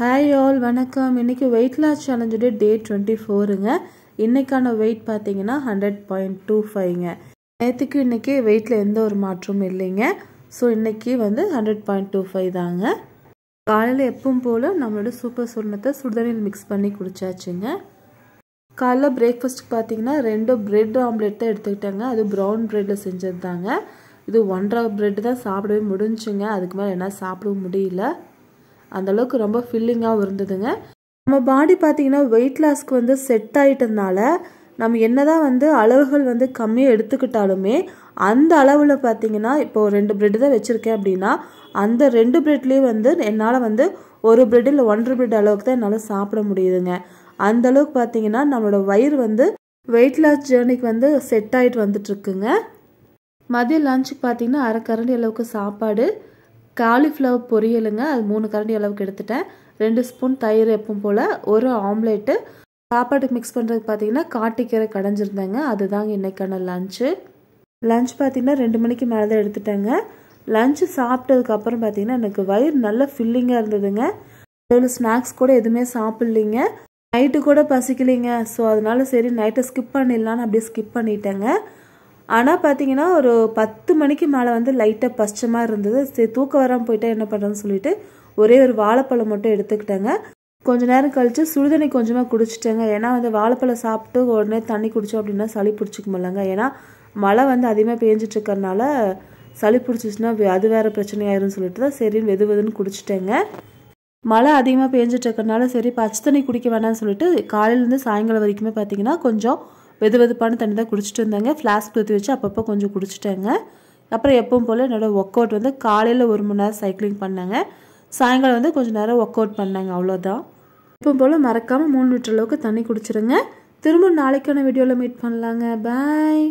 Hi all வணக்கம். இன்னைக்கு weight loss சேலஞ்சுடைய டே டுவெண்ட்டி ஃபோருங்க இன்னைக்கான வெயிட் பார்த்தீங்கன்னா ஹண்ட்ரட் பாயிண்ட் டூ ஃபைவ்ங்க நேற்றுக்கு இன்றைக்கி வெயிட்டில் எந்த ஒரு மாற்றமும் இல்லைங்க. ஸோ இன்றைக்கி வந்து ஹண்ட்ரட் பாயிண்ட் டூ ஃபைவ் தாங்க. காலையில் எப்பவும் போல் நம்மளோட சூப்பர் சுண்ணத்தை சுடுதண்ணியில் மிக்ஸ் பண்ணி குடிச்சாச்சுங்க. காலைல பிரேக்ஃபாஸ்ட்டுக்கு பார்த்தீங்கன்னா ரெண்டு பிரெட் ஆம்லெட் தான் எடுத்துக்கிட்டாங்க. அது ப்ரௌன் ப்ரெட்டில் செஞ்சது தாங்க இது ஒன்றரை பிரெட் தான் சாப்பிடவே முடிஞ்சுங்க. அதுக்கு மேலே என்ன சாப்பிடவும் முடியல. அந்தளவுக்கு ரொம்ப ஃபில்லிங்காகவும் இருந்ததுங்க. நம்ம பாடி பார்த்தீங்கன்னா வெயிட் லாஸ்க்கு வந்து செட் ஆகிட்டதுனால நம்ம என்னதான் வந்து அளவுகள் வந்து கம்மியாக எடுத்துக்கிட்டாலுமே அந்த அளவில் பார்த்தீங்கன்னா இப்போ ரெண்டு பிரெட் தான் வச்சுருக்கேன் அப்படின்னா அந்த ரெண்டு பிரெட்லேயும் வந்து என்னால் வந்து ஒரு பிரெட் இல்லை ஒன்றரை பிரெட் அளவுக்கு தான் என்னால் சாப்பிட முடியுதுங்க. அந்த அளவுக்கு பார்த்தீங்கன்னா நம்மளோட வயிறு வந்து வெயிட் லாஸ் ஜேர்னிக்கு வந்து செட் ஆகிட்டு வந்துட்டுருக்குங்க மதியம் லஞ்சுக்கு பார்த்தீங்கன்னா அரை கரண்டி அளவுக்கு சாப்பாடு. காலிஃப்ளவர் பொரியலுங்க. அது மூணு கரண்டி அளவுக்கு எடுத்துட்டேன். ரெண்டு ஸ்பூன் தயிர் எப்பவும் போல் ஒரு ஆம்லேட்டு. சாப்பாட்டுக்கு மிக்ஸ் பண்ணுறதுக்கு பார்த்தீங்கன்னா காட்டிக்கீரை கடைஞ்சிருந்தேங்க. அதுதாங்க இன்றைக்கான லஞ்சு லஞ்ச் பார்த்தீங்கன்னா ரெண்டு மணிக்கு மேலே தான் எடுத்துட்டேங்க லஞ்சு சாப்பிட்டதுக்கப்புறம் பார்த்தீங்கன்னா எனக்கு வயிறு நல்ல ஃபில்லிங்காக இருந்ததுங்க. அதில் ஸ்நாக்ஸ் கூட எதுவுமே சாப்பிட்லிங்க. நைட்டு கூட பசிக்கலிங்க. ஸோ அதனால சரி நைட்டை ஸ்கிப் பண்ணிடலான்னு அப்படியே ஸ்கிப் பண்ணிட்டேங்க. ஆனால் பார்த்தீங்கன்னா ஒரு பத்து மணிக்கு மேலே வந்து லைட்டாக பச்சமாக மாதிரி இருந்தது. சரி தூக்கம் வராமல் போயிட்டா என்ன பண்ணுறேன்னு சொல்லிட்டு ஒரே ஒரு வாழைப்பழம் மட்டும் எடுத்துக்கிட்டேங்க. கொஞ்ச நேரம் கழித்து சுடுதண்ணி கொஞ்சமாக குடிச்சிட்டேங்க. ஏன்னா வந்து வாழைப்பழம் சாப்பிட்டு உடனே தண்ணி குடித்தோம் அப்படின்னா சளி பிடிச்சிக்க முடியலங்க. ஏன்னா மழை வந்து அதிகமாக பேஞ்சிட்டு இருக்கறனால சளி பிடிச்சிச்சுன்னா அது வேறு பிரச்சனையாயிரும்னு சொல்லிட்டு தான் சரின்னு வெது வெதுன்னு குடிச்சிட்டேங்க. மழை அதிகமாக பேஞ்சிட்டு இருக்கறனால சரி பச்சை தண்ணி குடிக்க வேணாம்னு சொல்லிட்டு காலையிலேருந்து சாயங்காலம் வரைக்குமே பார்த்தீங்கன்னா கொஞ்சம் வெது வெதுப்பான தண்ணி தான் குடிச்சிட்டு இருந்தாங்க ஃப்ளாஸ்க் ஊற்றி வச்சு அப்பப்போ கொஞ்சம் குடிச்சிட்டேங்க. அப்புறம் எப்பவும் போல் என்னோடய ஒர்க் அவுட் வந்து காலையில் ஒரு மணி நேரம் சைக்கிளிங் பண்ணாங்க. சாயங்காலம் வந்து கொஞ்சம் நேரம் ஒர்க் அவுட் பண்ணாங்க அவ்வளோதான் எப்பவும் போல் மறக்காமல் மூணு லிட்டர் அளவுக்கு தண்ணி குடிச்சிருங்க. திரும்ப நாளைக்கான வீடியோவில் மீட் பண்ணலாங்க. பாய்